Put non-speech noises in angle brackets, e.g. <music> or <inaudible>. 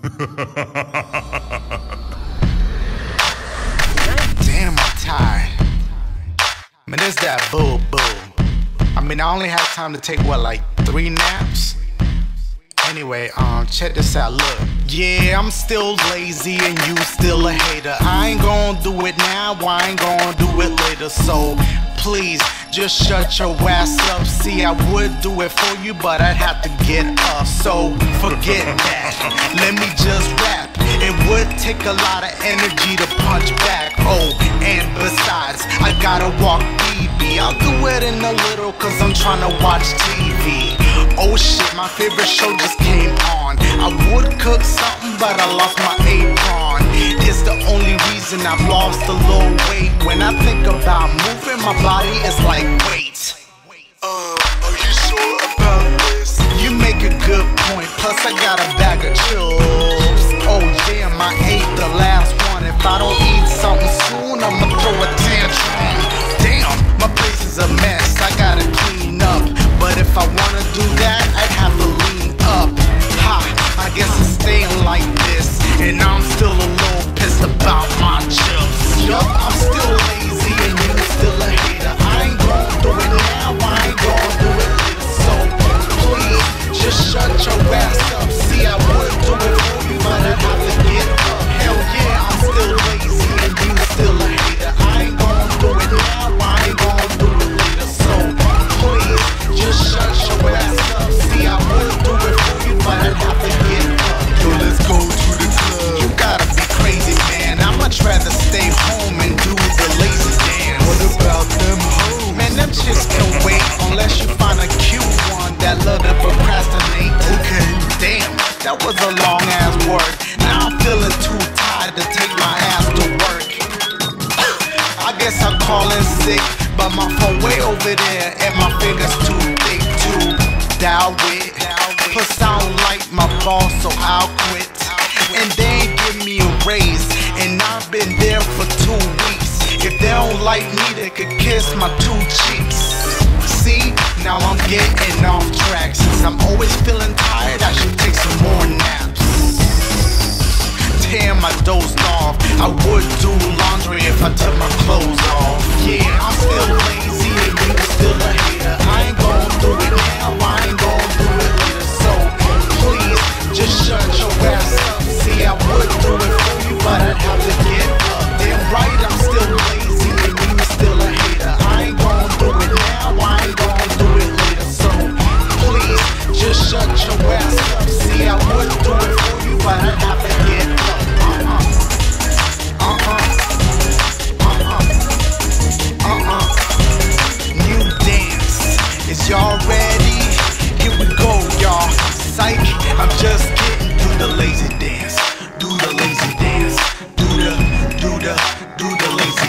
Damn, I'm tired. Man, there's that boo boo. I mean, I only have time to take what, like three naps? Anyway, um, check this out. Look, yeah, I'm still lazy and you still a hater. I ain't gonna do it now, I ain't gonna do it later. So please, just shut your ass up. See, I would do it for you, but I'd have to get up. So forget <laughs> that. Let me just rap. It would take a lot of energy to punch back. Oh, and besides, I gotta walk BB. I'll do it in a little, cause I'm trying to watch TV. Oh shit, my favorite show just came on. I would cook something, but I lost my apron. It's the only reason I've lost a little weight. When I think about moving my body, it's like, wait. Uh, are you sure about this? You make a good point. point, plus I got a bag of chips. Oh damn, I ate the last one. If I don't eat something soon, I'ma throw a tantrum. Damn, my place is a mess. I gotta clean up. But if I wanna do that, I'd have to lean up. Ha, I guess it's staying like this. And I'm still a little pissed about my Yup, I'm still lazy that was a long ass word. Now I'm feeling too tired to take my ass to work. I guess I'm calling sick, but my phone way over there and my fingers too thick to dial with. Plus I don't like my boss, so I'll quit. And they ain't give me a raise, and I've been there for two weeks. If they don't like me, they could kiss my two cheeks. See, now I'm getting off track. Since I'm always feeling tired, I should I dozed off. I would do laundry if I took my clothes off. Yeah, I'm still lazy and you still a hater. I ain't gon' do it now, I ain't gon' do it later. So please, just shut your ass up. See, I would do it for you, but I'd have to do the lazy